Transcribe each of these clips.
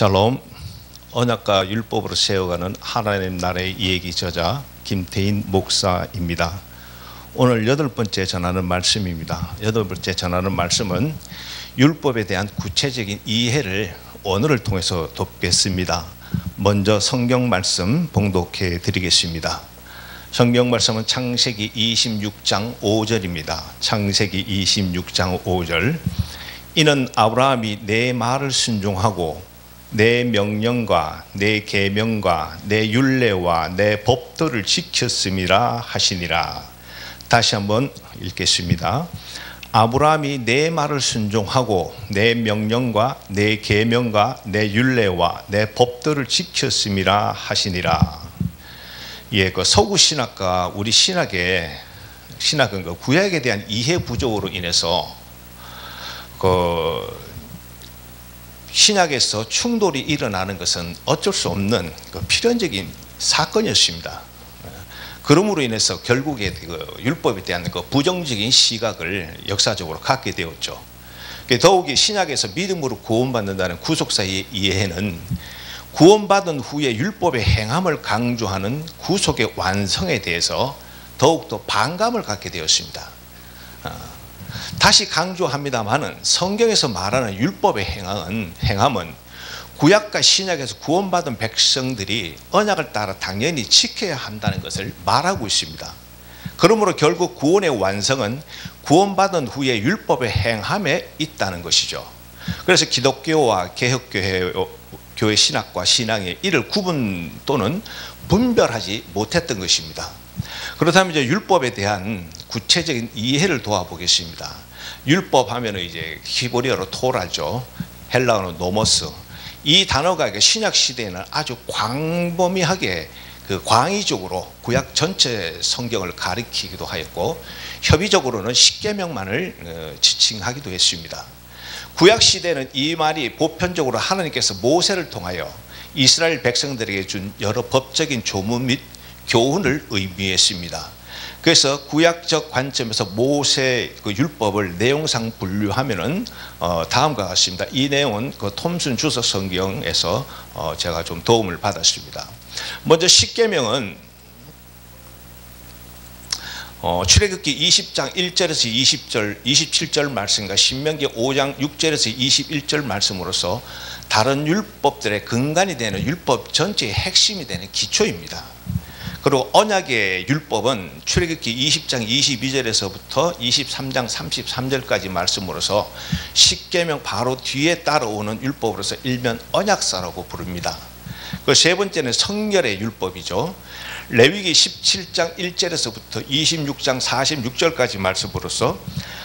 샬롬 언약과 율법으로 세워가는 하나님 나라의 이야기 저자 김태인 목사입니다. 오늘 여덟 번째 전하는 말씀입니다. 여덟 번째 전하는 말씀은 율법에 대한 구체적인 이해를 오늘을 통해서 돕겠습니다. 먼저 성경 말씀 봉독해 드리겠습니다. 성경 말씀은 창세기 26장 5절입니다. 창세기 26장 5절. 이는 아브라함이 내 말을 순종하고 내 명령과 내 계명과 내 율례와 내 법도를 지켰음이라 하시니라. 다시 한번 읽겠습니다. 아브라함이 내 말을 순종하고 내 명령과 내 계명과 내 율례와 내 법도를 지켰음이라 하시니라. 예, 그 서구 신학과 우리 신학의 신학은 그 구약에 대한 이해 부족으로 인해서 그 신약에서 충돌이 일어나는 것은 어쩔 수 없는 그 필연적인 사건이었습니다. 그러므로 인해서 결국에 그 율법에 대한 그 부정적인 시각을 역사적으로 갖게 되었죠. 더욱이 신약에서 믿음으로 구원받는다는 구속사의 이해는 구원받은 후에 율법의 행함을 강조하는 구속의 완성에 대해서 더욱더 반감을 갖게 되었습니다. 다시 강조합니다만은 성경에서 말하는 율법의 행함은, 행함은 구약과 신약에서 구원받은 백성들이 언약을 따라 당연히 지켜야 한다는 것을 말하고 있습니다. 그러므로 결국 구원의 완성은 구원받은 후에 율법의 행함에 있다는 것이죠. 그래서 기독교와 개혁교회 교회 신학과 신앙이 이를 구분 또는 분별하지 못했던 것입니다. 그렇다면 이제 율법에 대한 구체적인 이해를 도와보겠습니다. 율법 하면은 이제 히브리어로 토라죠. 헬라어는 νόμος. 이 단어가 신약 시대에는 아주 광범위하게 그 광의적으로 구약 전체 성경을 가리키기도 하였고 협의적으로는 십계명만을 어, 지칭하기도 했습니다. 구약 시대는 이 말이 보편적으로 하나님께서 모세를 통하여 이스라엘 백성들에게 준 여러 법적인 조문 및 교훈을 의미했습니다. 그래서 구약적 관점에서 모세 그 율법을 내용상 분류하면은 어 다음과 같습니다. 이 내용은 그 톰슨 주석 성경에서 어 제가 좀 도움을 받았습니다. 먼저 십계명은 어, 출애굽기 20장 1절에서 20절, 27절 말씀과 신명기 5장 6절에서 21절 말씀으로서 다른 율법들의 근간이 되는 율법 전체의 핵심이 되는 기초입니다. 그리고 언약의 율법은 출애굽기 20장 22절에서부터 23장 33절까지 말씀으로서 십계명 바로 뒤에 따라오는 율법으로서 일면 언약사라고 부릅니다. 그 세 번째는 성결의 율법이죠. 레위기 17장 1절에서부터 26장 46절까지 말씀으로서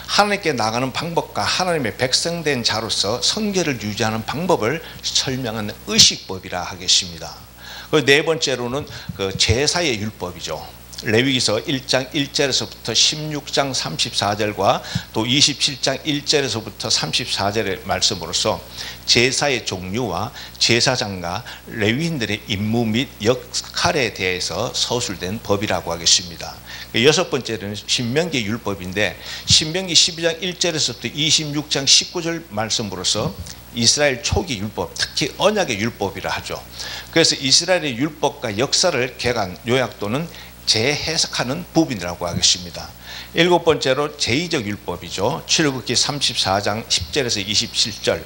하나님께 나가는 방법과 하나님의 백성된 자로서 성결을 유지하는 방법을 설명하는 의식법이라 하겠습니다. 네 번째로는 그 제사의 율법이죠. 레위기서 1장 1절에서부터 16장 34절과 또 27장 1절에서부터 34절의 말씀으로서 제사의 종류와 제사장과 레위인들의 임무 및 역할에 대해서 서술된 법이라고 하겠습니다. 여섯 번째는 신명기 율법인데 신명기 12장 1절에서부터 26장 19절 말씀으로서 이스라엘 초기 율법, 특히 언약의 율법이라 하죠. 그래서 이스라엘의 율법과 역사를 개간 요약 또는 재해석하는 부분이라고 하겠습니다. 일곱 번째로 제2적 율법이죠. 출애굽기 34장 10절에서 27절.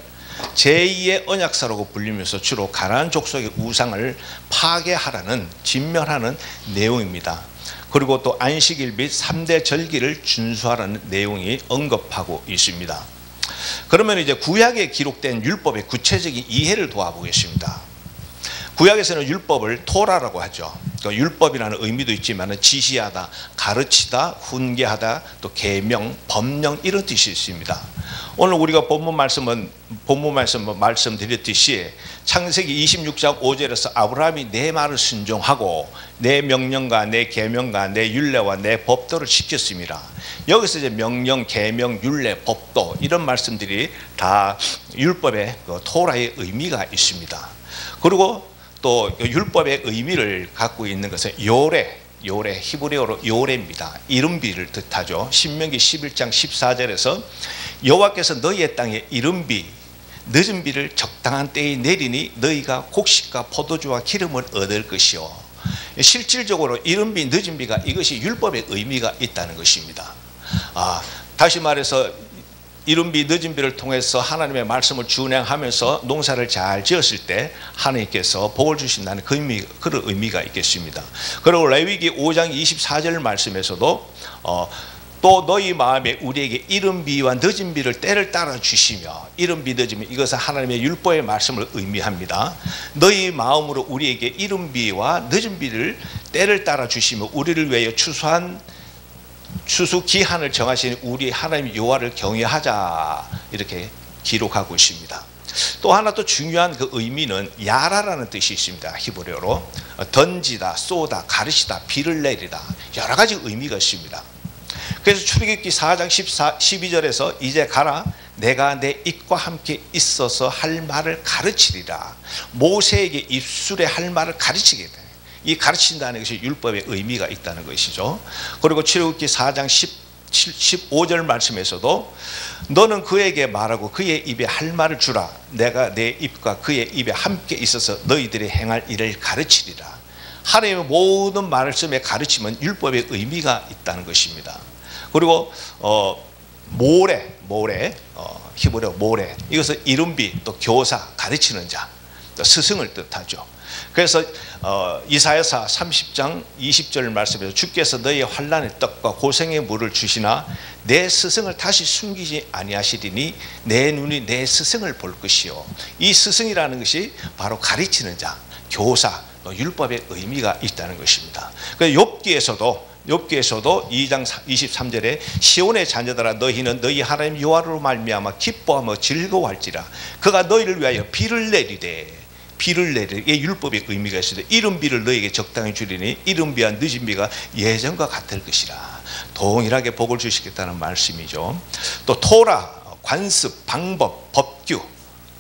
제2의 언약사라고 불리면서 주로 가나안 족속의 우상을 파괴하라는 진멸하는 내용입니다. 그리고 또 안식일 및 3대 절기를 준수하라는 내용이 언급하고 있습니다. 그러면 이제 구약에 기록된 율법의 구체적인 이해를 도와보겠습니다. 구약에서는 율법을 토라라고 하죠. 그 율법이라는 의미도 있지만 지시하다, 가르치다, 훈계하다, 또 계명, 법령 이런 뜻이 있습니다. 오늘 우리가 본문 말씀은 본문 말씀 말씀드렸듯이 창세기 26장 5절에서 아브라함이 내 말을 순종하고 내 명령과 내 계명과 내 율례와 내 법도를 지켰습니다. 여기서 이제 명령, 계명, 율례, 법도 이런 말씀들이 다 율법의 그 토라의 의미가 있습니다. 그리고 또 율법의 의미를 갖고 있는 것은 요래, 요래 히브리어로 요래입니다. 이름비를 뜻하죠. 신명기 11장 14절에서 여호와께서 너희의 땅에 이름비 늦은 비를 적당한 때에 내리니 너희가 곡식과 포도주와 기름을 얻을 것이요 실질적으로 이른 비 늦은 비가 이것이 율법의 의미가 있다는 것입니다. 아, 다시 말해서 이른 비 늦은 비를 통해서 하나님의 말씀을 준행하면서 농사를 잘 지었을 때 하나님께서 복을 주신다는 그 의미, 그런 의미가 있겠습니다. 그리고 레위기 5장 24절 말씀에서도 어, 또 너희 마음에 우리에게 이른 비와 늦은 비를 때를 따라 주시며 이른 비 늦은 비 이것은 하나님의 율법의 말씀을 의미합니다. 너희 마음으로 우리에게 이른 비와 늦은 비를 때를 따라 주시며 우리를 위하여 추수한 추수 기한을 정하신 우리 하나님 여호와를 경외하자 이렇게 기록하고 있습니다. 또 하나 또 중요한 그 의미는 야라라는 뜻이 있습니다. 히브리어로 던지다, 쏘다, 가르치다, 비를 내리다 여러 가지 의미가 있습니다. 그래서 출애굽기 4장 14, 12절에서 이제 가라 내가 내 입과 함께 있어서 할 말을 가르치리라 모세에게 입술에 할 말을 가르치게 돼. 이 가르친다는 것이 율법의 의미가 있다는 것이죠. 그리고 출애굽기 4장 10 15절 말씀에서도 너는 그에게 말하고 그의 입에 할 말을 주라. 내가 내 입과 그의 입에 함께 있어서 너희들이 행할 일을 가르치리라. 하나님의 모든 말씀에 가르치면 율법의 의미가 있다는 것입니다. 그리고 어, 모래 모래 어, 히브리어 모래. 이것은 이름비 또 교사 가르치는 자 스승을 뜻하죠 그래서 어, 이사야서 30장 20절 말씀에서 주께서 너희 환란의 떡과 고생의 물을 주시나 내 스승을 다시 숨기지 아니하시리니 내 눈이 내 스승을 볼 것이요. 이 스승이라는 것이 바로 가르치는 자 교사 율법의 의미가 있다는 것입니다. 그 욥기에서도 욥기에서도 2장 23절에 시온의 자녀들아 너희는 너희 하나님 여호와로 말미암아 기뻐하며 즐거워할지라. 그가 너희를 위하여 비를 내리되 비를 내리게 율법의 의미가 있으되 이른 비를 너에게 적당히 주리니 이른 비와 늦은 비가 예전과 같을 것이라. 동일하게 복을 주시겠다는 말씀이죠. 또 토라 관습 방법 법규.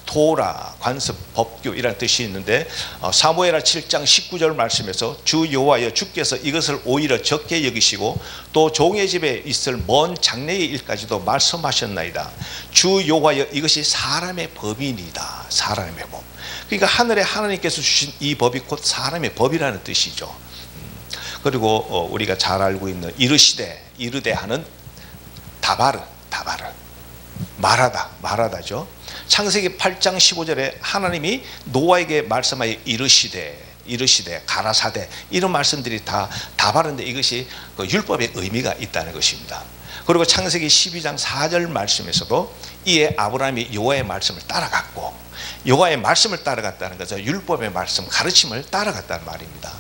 토라 관습 법규 이라는 뜻이 있는데 어, 사무엘하 7장 19절 말씀에서 주 여호와여 주께서 이것을 오히려 적게 여기시고 또 종의 집에 있을 먼 장래의 일까지도 말씀하셨나이다. 주 여호와여 이것이 사람의 법이니다. 사람의 법 그러니까 하늘에 하나님께서 주신 이 법이 곧 사람의 법이라는 뜻이죠. 음, 그리고 어, 우리가 잘 알고 있는 이르시되 이르되 하는 다바르 다바르. 말하다 말하다죠. 창세기 8장 15절에 하나님이 노아에게 말씀하여 이르시되 이르시되 가라사대. 이런 말씀들이 다 다바른데 이것이 그 율법의 의미가 있다는 것입니다. 그리고 창세기 12장 4절 말씀에서도 이에 아브라함이 여호와의 말씀을 따라갔고 여호와의 말씀을 따라갔다는 것은 율법의 말씀 가르침을 따라갔다는 말입니다.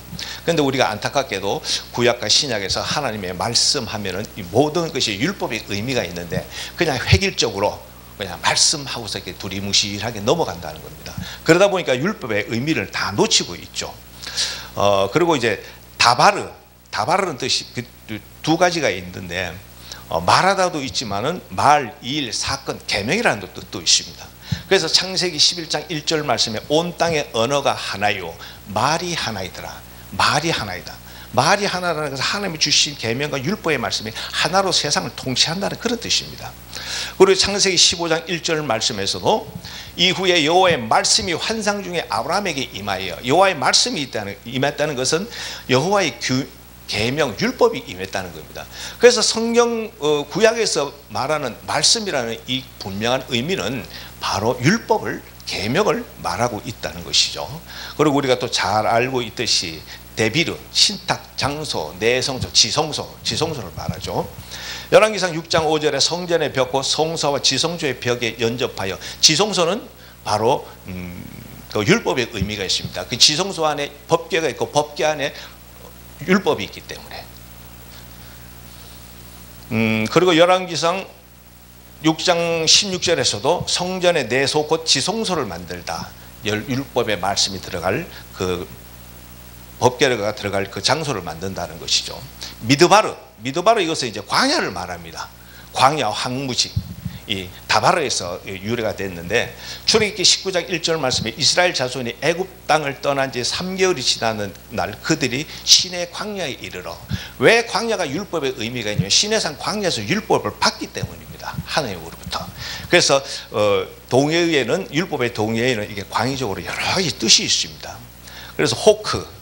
그런데 우리가 안타깝게도 구약과 신약에서 하나님의 말씀하면은 모든 것이 율법의 의미가 있는데 그냥 획일적으로 그냥 말씀하고서 이렇게 두리뭉실하게 넘어간다는 겁니다. 그러다 보니까 율법의 의미를 다 놓치고 있죠. 어, 그리고 이제 다바르, 다바르는 뜻이 그 두 가지가 있는데 어, 말하다도 있지만은 말, 일, 사건, 계명이라는 뜻도 있습니다. 그래서 창세기 11장 1절 말씀에 온 땅의 언어가 하나요, 말이 하나이더라. 말이 하나이다. 말이 하나라는 것은 하나님이 주신 계명과 율법의 말씀이 하나로 세상을 통치한다는 그런 뜻입니다. 그리고 창세기 15장 1절 말씀에서도 이후에 여호와의 말씀이 환상 중에 아브라함에게 임하여 여호와의 말씀이 있다는 임했다는 것은 여호와의 규, 계명 율법이 임했다는 겁니다. 그래서 성경 어, 구약에서 말하는 말씀이라는 이 분명한 의미는 바로 율법을 계명을 말하고 있다는 것이죠. 그리고 우리가 또 잘 알고 있듯이 데비르, 신탁, 장소, 내성소, 지성소, 지성소를 말하죠. 열왕기상 6장 5절에 성전의 벽과 성소와 지성소의 벽에 연접하여 지성소는 바로 음, 그 율법의 의미가 있습니다. 그 지성소 안에 법계가 있고 법계 안에 율법이 있기 때문에 음, 그리고 열왕기상 6장 16절에서도 성전의 내소 곧 지성소를 만들다 율법의 말씀이 들어갈 그 법계가 들어갈 그 장소를 만든다는 것이죠. 미드바르, 미드바르 이것은 이제 광야를 말합니다. 광야 황무지. 이 다바르에서 유래가 됐는데 출애굽기 19장 1절 말씀에 이스라엘 자손이 애굽 땅을 떠난 지 3개월이 지나는 날 그들이 시내 광야에 이르러 왜 광야가 율법의 의미가 있냐면 시내산 광야에서 율법을 받기 때문입니다. 하나님으로부터. 그래서 어, 동해에는 율법의 동해에는 이게 광의적으로 여러 가지 뜻이 있습니다. 그래서 호크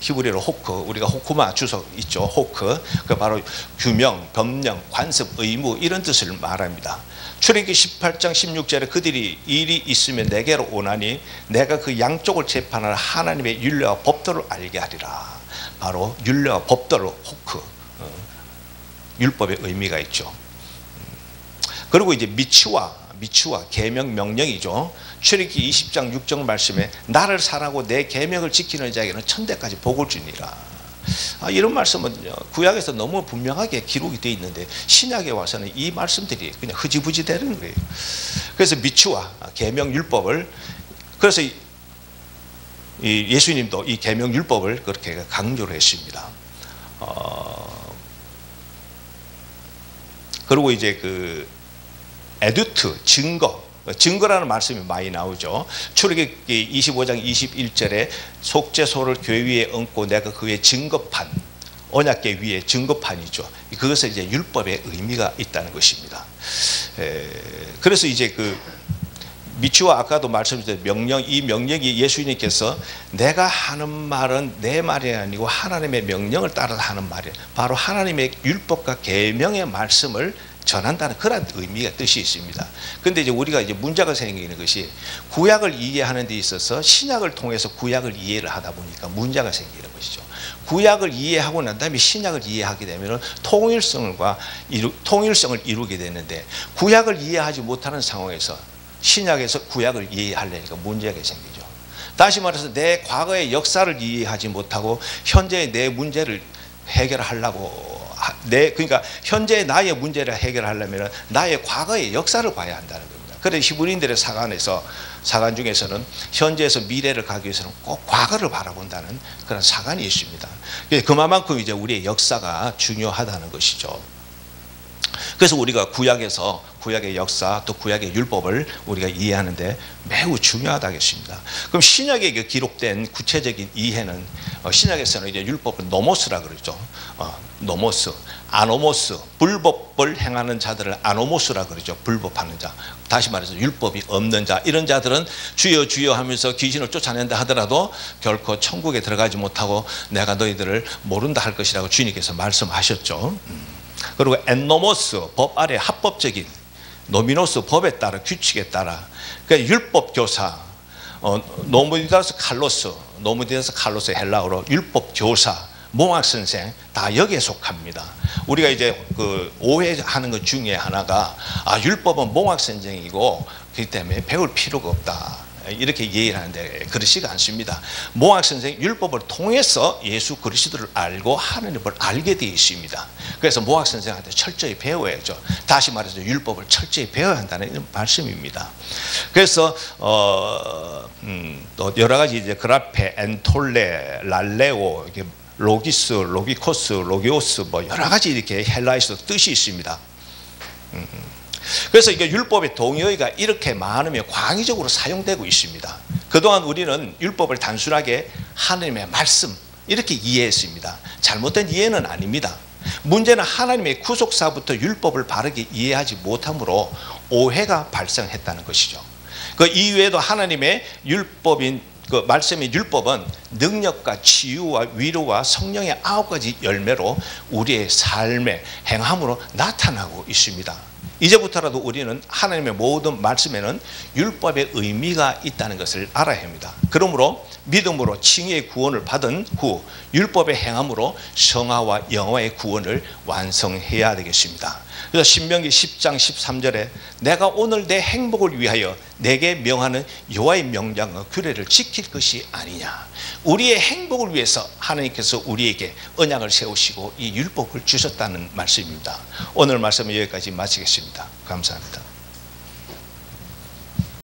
히브리어로 호크 우리가 호쿠마 주석 있죠 호크 그 바로 규명, 변명, 관습, 의무 이런 뜻을 말합니다. 출애기 18장 16절에 그들이 일이 있으면 내게로 오나니 내가 그 양쪽을 재판하는 하나님의 율례와 법도를 알게 하리라. 바로 율례와 법도를 호크 어, 율법의 의미가 있죠. 음. 그리고 이제 미치와 미추와 계명 명령이죠. 출애기 20장 6절 말씀에 나를 사랑하고 내 계명을 지키는 자에게는 천대까지 복을 주니라. 아, 이런 말씀은 구약에서 너무 분명하게 기록이 되어 있는데 신약에 와서는 이 말씀들이 그냥 흐지부지 되는 거예요. 그래서 미추와 계명 율법을 그래서 이 예수님도 이 계명 율법을 그렇게 강조를 했습니다. 어, 그리고 이제 그 에듀트 증거 증거라는 말씀이 많이 나오죠. 출애굽기 25장 21절에 속죄소를 교회 위에 얹고 내가 그 위에 증거판 언약계 위에 증거판이죠. 그것은 이제 율법의 의미가 있다는 것입니다. 에, 그래서 이제 그 미치와 아까도 말씀드린 명령 이 명령이 예수님께서 내가 하는 말은 내 말이 아니고 하나님의 명령을 따라 하는 말이에요. 바로 하나님의 율법과 계명의 말씀을 전한다는 그런 의미가 뜻이 있습니다. 근데 이제 우리가 이제 문제가 생기는 것이 구약을 이해하는 데 있어서 신약을 통해서 구약을 이해를 하다 보니까 문제가 생기는 것이죠. 구약을 이해하고 난 다음에 신약을 이해하게 되면 통일성과 이루, 통일성을 이루게 되는데 구약을 이해하지 못하는 상황에서 신약에서 구약을 이해하려니까 문제가 생기죠. 다시 말해서 내 과거의 역사를 이해하지 못하고 현재의 내 문제를 해결하려고 내 그러니까 현재 나의 문제를 해결하려면 나의 과거의 역사를 봐야 한다는 겁니다. 그래 히브리인들의 사관에서 사관 중에서는 현재에서 미래를 가기 위해서는 꼭 과거를 바라본다는 그런 사관이 있습니다. 그만큼 이제 우리의 역사가 중요하다는 것이죠. 그래서 우리가 구약에서 구약의 역사 또 구약의 율법을 우리가 이해하는데 매우 중요하다 겠습니다. 그럼 신약에 기록된 구체적인 이해는 어, 신약에서는 이제 율법은 νόμος라 그러죠. 어, νόμος, ἄνομος, 불법을 행하는 자들을 ἄνομος라 그러죠. 불법하는 자. 다시 말해서 율법이 없는 자. 이런 자들은 주여 주여 하면서 귀신을 쫓아낸다 하더라도 결코 천국에 들어가지 못하고 내가 너희들을 모른다 할 것이라고 주님께서 말씀하셨죠. 음. 그리고 ἔννομος, 법 아래 합법적인 νομίμως 법에 따라 규칙에 따라 그러니까 율법 교사 어, νομοδιδάσκαλος νομοδιδάσκαλος 헬라어로 율법 교사 몽학 선생 다 여기에 속합니다. 우리가 이제 그 오해하는 것 중에 하나가 아 율법은 몽학 선생이고 그렇기 때문에 배울 필요가 없다. 이렇게 이해를 하는데 그렇지가 않습니다. 몽학 선생 율법을 통해서 예수 그리스도를 알고 하느님을 알게 되어 있습니다. 그래서 몽학 선생한테 철저히 배워야죠. 다시 말해서 율법을 철저히 배워야 한다는 이런 말씀입니다. 그래서 어, 음, 또 여러 가지 이제 γραφή, ἐντολή, λαλέω 이렇게 로기스, λογικός, λόγιος 뭐 여러 가지 이렇게 헬라에서 뜻이 있습니다. 음. 그래서 이게 율법의 동의어가 이렇게 많으면 광의적으로 사용되고 있습니다. 그동안 우리는 율법을 단순하게 하나님의 말씀 이렇게 이해했습니다. 잘못된 이해는 아닙니다. 문제는 하나님의 구속사부터 율법을 바르게 이해하지 못함으로 오해가 발생했다는 것이죠. 그 이외에도 하나님의 율법인 그 말씀의 율법은 능력과 치유와 위로와 성령의 아홉 가지 열매로 우리의 삶의 행함으로 나타나고 있습니다. 이제부터라도 우리는 하나님의 모든 말씀에는 율법의 의미가 있다는 것을 알아야 합니다. 그러므로 믿음으로 칭의의 구원을 받은 후 율법의 행함으로 성화와 영화의 구원을 완성해야 되겠습니다. 그래서 신명기 10장 13절에 내가 오늘 내 행복을 위하여 내게 명하는 여호와의 명령과 규례를 지킬 것이 아니냐. 우리의 행복을 위해서 하나님께서 우리에게 언약을 세우시고 이 율법을 주셨다는 말씀입니다. 오늘 말씀은 여기까지 마치겠습니다. 감사합니다.